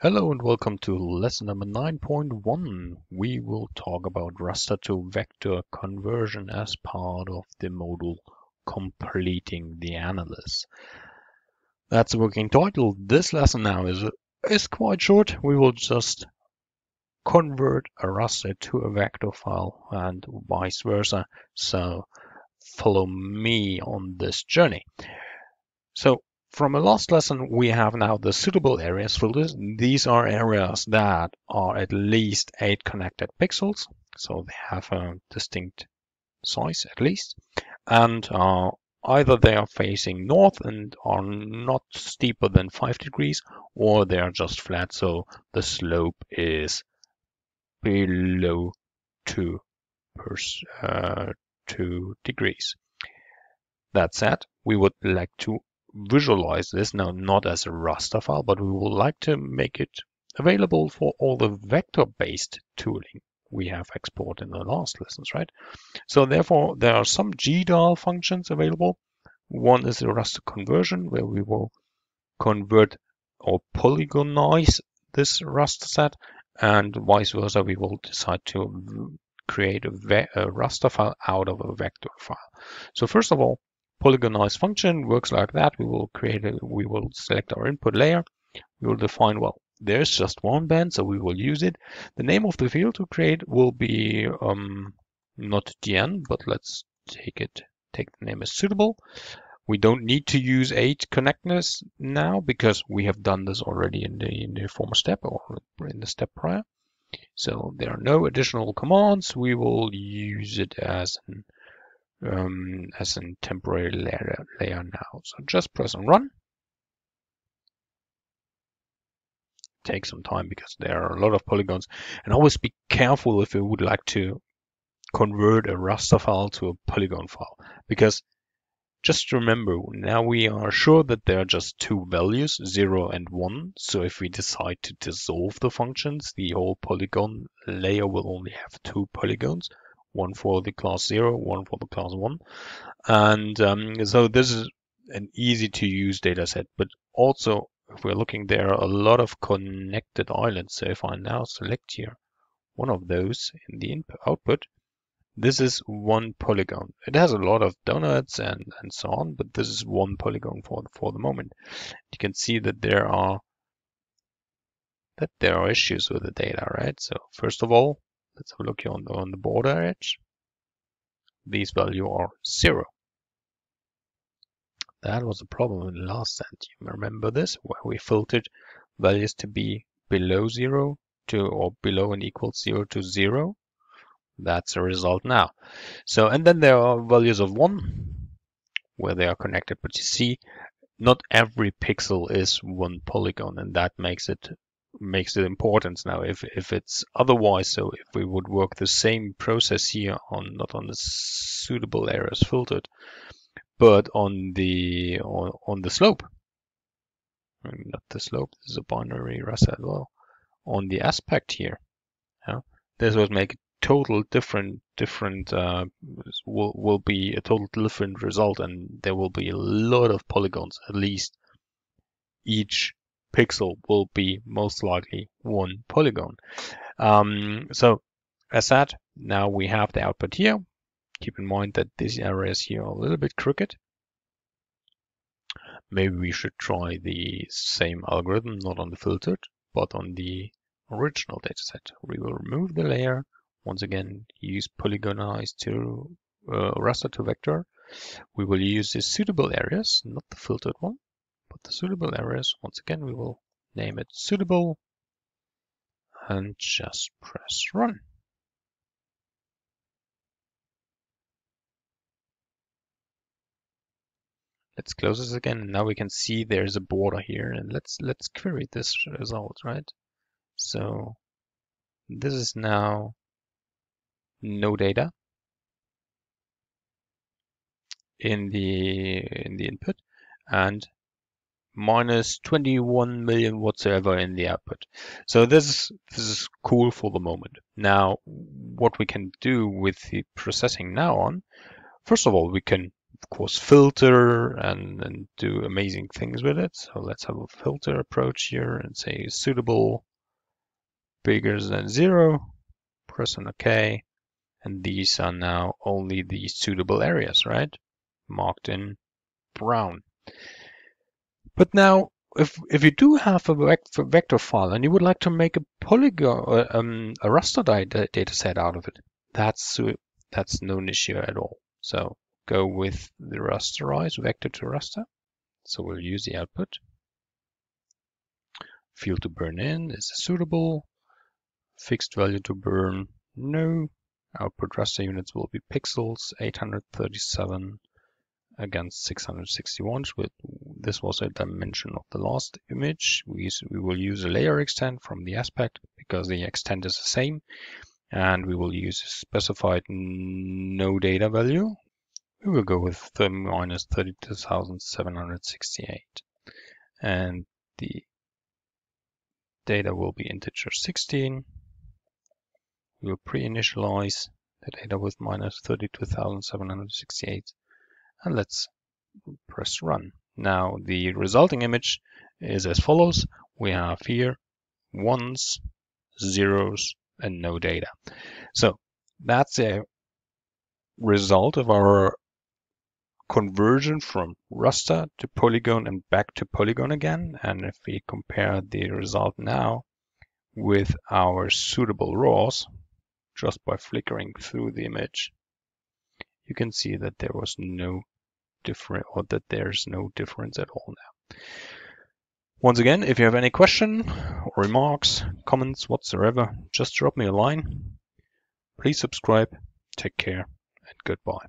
Hello and welcome to lesson number 9.1. We will talk about raster to vector conversion as part of the module completing the analysis. That's the working title. This lesson now is, is quite short. We will just convert a raster to a vector file and vice versa. So follow me on this journey. So from a last lesson, we have now the suitable areas filters. These are areas that are at least eight connected pixels. So they have a distinct size at least. And uh, either they are facing north and are not steeper than five degrees, or they are just flat. So the slope is below two, per, uh, two degrees. That said, we would like to visualize this now not as a raster file, but we would like to make it available for all the vector-based tooling we have exported in the last lessons, right? So therefore, there are some GDAL functions available. One is the raster conversion, where we will convert or polygonize this raster set, and vice versa, we will decide to create a, a raster file out of a vector file. So first of all, polygonize function works like that. We will create a, we will select our input layer. We will define, well, there's just one band, so we will use it. The name of the field to create will be um, not dn, but let's take it, take the name as suitable. We don't need to use eight connectors now because we have done this already in the, in the former step or in the step prior. So there are no additional commands. We will use it as an um, as a temporary layer, layer now. So just press on run. Take some time because there are a lot of polygons and always be careful if you would like to convert a raster file to a polygon file because just remember now we are sure that there are just two values 0 and 1 so if we decide to dissolve the functions the whole polygon layer will only have two polygons one for the class 0, one for the class 1. And um, so this is an easy to use data set, but also if we're looking, there are a lot of connected islands. So if I now select here one of those in the input output, this is one polygon. It has a lot of donuts and, and so on, but this is one polygon for, for the moment. You can see that there are that there are issues with the data, right? So first of all, Let's have a look here on the, on the border edge. These values are zero. That was a problem in the last set. You remember this, where we filtered values to be below zero to or below and equal zero to zero. That's the result now. So, and then there are values of one where they are connected, but you see, not every pixel is one polygon, and that makes it makes the importance now. If if it's otherwise, so if we would work the same process here on not on the suitable areas filtered, but on the on, on the slope, not the slope. This is a binary raster as well. On the aspect here, yeah, this would make a total different different uh, will will be a total different result, and there will be a lot of polygons at least each pixel will be most likely one polygon. Um, so as said, now we have the output here. Keep in mind that these areas here are a little bit crooked. Maybe we should try the same algorithm, not on the filtered, but on the original dataset. We will remove the layer. Once again, use polygonize to uh, raster to vector. We will use the suitable areas, not the filtered one the suitable areas, once again, we will name it suitable and just press run. Let's close this again. Now we can see there's a border here and let's let's query this result, right? So this is now no data in the in the input and minus 21 million whatsoever in the output. So this, this is cool for the moment. Now, what we can do with the processing now on, first of all, we can of course, filter and, and do amazing things with it. So let's have a filter approach here and say suitable bigger than zero, press on OK. And these are now only the suitable areas, right? Marked in brown. But now, if if you do have a vector, file and you would like to make a polygon, uh, um, a raster data, set out of it, that's that's no issue at all. So go with the rasterize vector to raster. So we'll use the output. Field to burn in is suitable. Fixed value to burn, no. Output raster units will be pixels, 837 against 661. This was a dimension of the last image. We, we will use a layer extent from the aspect because the extent is the same. And we will use a specified no data value. We will go with minus 32,768. And the data will be integer 16. We will pre-initialize the data with minus 32,768 and let's press run. Now the resulting image is as follows. We have here ones, zeros, and no data. So that's a result of our conversion from raster to polygon and back to polygon again. And if we compare the result now with our suitable raws, just by flickering through the image, you can see that there was no different or that there's no difference at all now. Once again, if you have any question or remarks, comments whatsoever, just drop me a line. Please subscribe, take care, and goodbye.